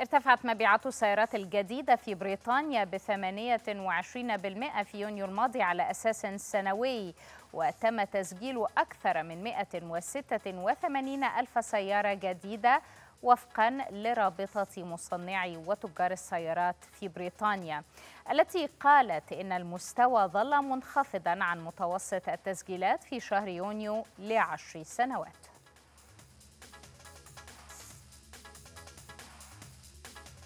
ارتفعت مبيعات السيارات الجديدة في بريطانيا ب 28% في يونيو الماضي على أساس سنوي وتم تسجيل أكثر من 186 ألف سيارة جديدة وفقا لرابطة مصنعي وتجار السيارات في بريطانيا التي قالت إن المستوى ظل منخفضا عن متوسط التسجيلات في شهر يونيو لعشر سنوات.